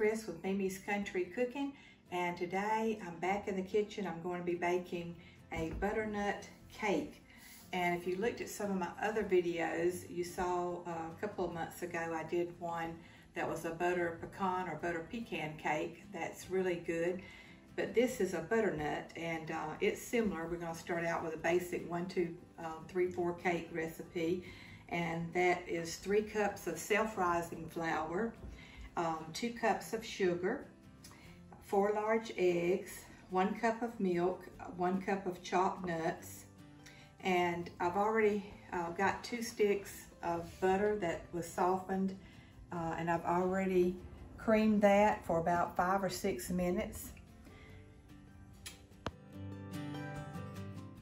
Chris with Mimi's Country Cooking and today I'm back in the kitchen. I'm going to be baking a butternut cake. And if you looked at some of my other videos, you saw uh, a couple of months ago I did one that was a butter pecan or butter pecan cake. That's really good. But this is a butternut and uh, it's similar. We're going to start out with a basic one, two, um, three, four cake recipe. And that is three cups of self-rising flour, um, two cups of sugar, four large eggs, one cup of milk, one cup of chopped nuts, and I've already uh, got two sticks of butter that was softened, uh, and I've already creamed that for about five or six minutes.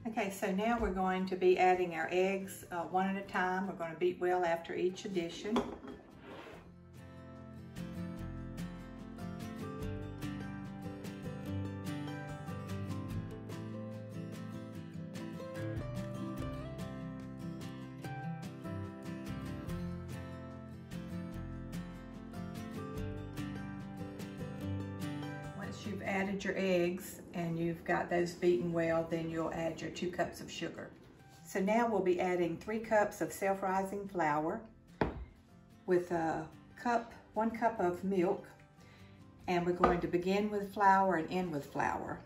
Okay, so now we're going to be adding our eggs uh, one at a time. We're going to beat well after each addition. Added your eggs and you've got those beaten well, then you'll add your two cups of sugar. So now we'll be adding three cups of self-rising flour with a cup, one cup of milk, and we're going to begin with flour and end with flour.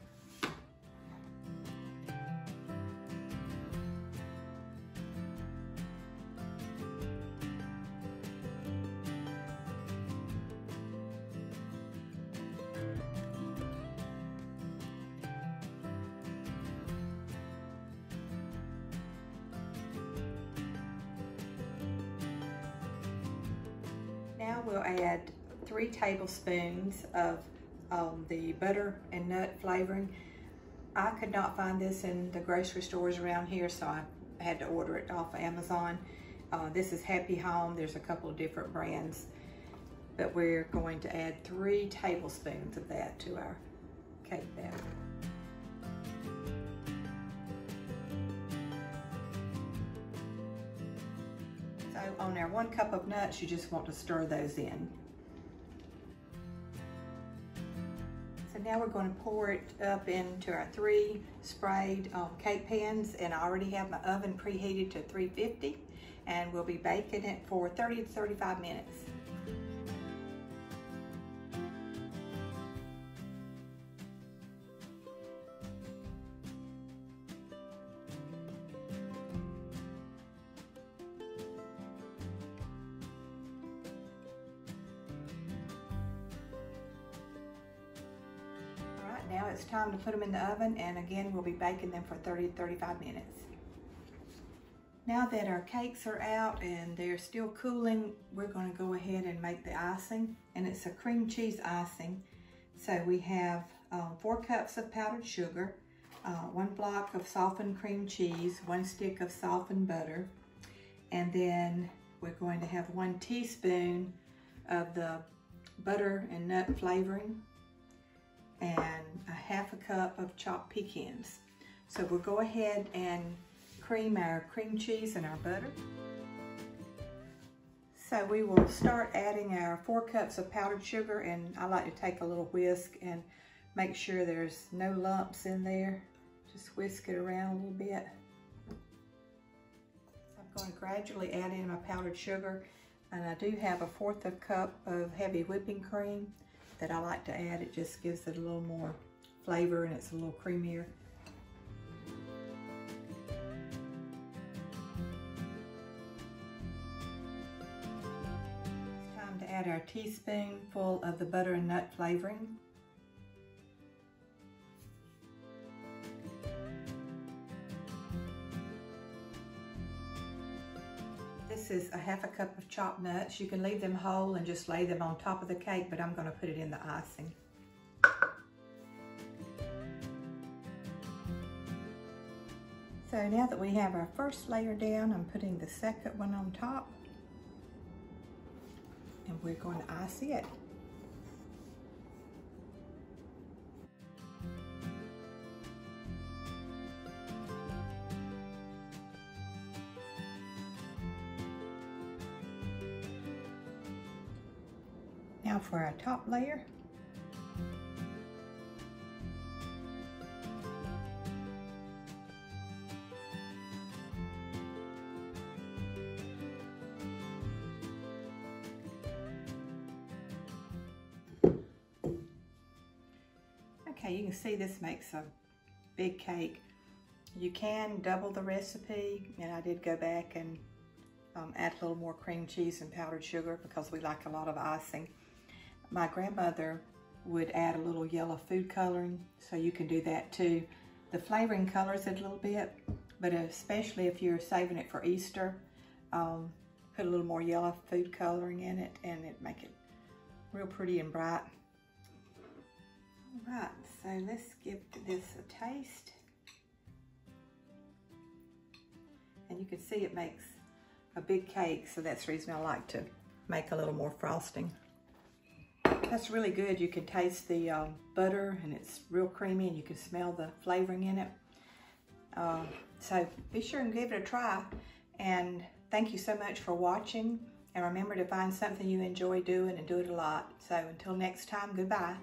We'll add three tablespoons of um, the butter and nut flavoring. I could not find this in the grocery stores around here, so I had to order it off of Amazon. Uh, this is Happy Home. There's a couple of different brands, but we're going to add three tablespoons of that to our cake batter. On our one cup of nuts, you just want to stir those in. So now we're going to pour it up into our three sprayed um, cake pans and I already have my oven preheated to 350 and we'll be baking it for 30 to 35 minutes. It's time to put them in the oven and again we'll be baking them for 30 to 35 minutes. Now that our cakes are out and they're still cooling, we're going to go ahead and make the icing and it's a cream cheese icing. So we have um, four cups of powdered sugar, uh, one block of softened cream cheese, one stick of softened butter, and then we're going to have one teaspoon of the butter and nut flavoring and cup of chopped pecans. So we'll go ahead and cream our cream cheese and our butter. So we will start adding our four cups of powdered sugar and I like to take a little whisk and make sure there's no lumps in there. Just whisk it around a little bit. I'm going to gradually add in my powdered sugar and I do have a fourth of a cup of heavy whipping cream that I like to add. It just gives it a little more flavor and it's a little creamier. It's time to add our teaspoonful of the butter and nut flavoring. This is a half a cup of chopped nuts. You can leave them whole and just lay them on top of the cake, but I'm gonna put it in the icing. So now that we have our first layer down, I'm putting the second one on top. And we're going to ice it. Now for our top layer. Okay, you can see this makes a big cake. You can double the recipe, and I did go back and um, add a little more cream cheese and powdered sugar because we like a lot of icing. My grandmother would add a little yellow food coloring, so you can do that too. The flavoring colors it a little bit, but especially if you're saving it for Easter, um, put a little more yellow food coloring in it and it make it real pretty and bright. Right, so let's give this a taste. And you can see it makes a big cake, so that's the reason I like to make a little more frosting. That's really good. You can taste the um, butter and it's real creamy and you can smell the flavoring in it. Uh, so be sure and give it a try. And thank you so much for watching. And remember to find something you enjoy doing and do it a lot. So until next time, goodbye.